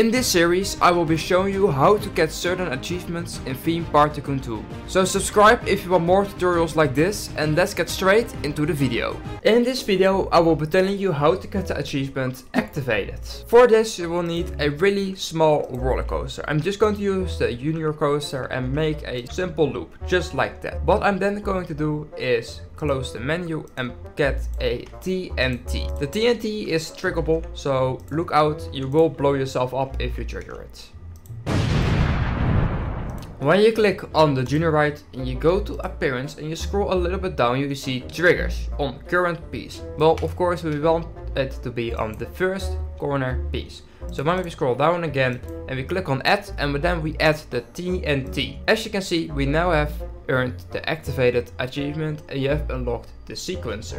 In this series I will be showing you how to get certain achievements in Theme Park Tycoon 2. So subscribe if you want more tutorials like this and let's get straight into the video. In this video I will be telling you how to get the achievement activated. For this you will need a really small roller coaster. I'm just going to use the junior coaster and make a simple loop just like that. What I'm then going to do is close the menu and get a TNT. The TNT is triggerable, so look out, you will blow yourself up if you trigger it. When you click on the junior ride and you go to appearance and you scroll a little bit down you see triggers on current piece. Well of course we want it to be on the first corner piece. So when we scroll down again and we click on add and then we add the TNT. As you can see we now have earned the activated achievement and you have unlocked the sequencer.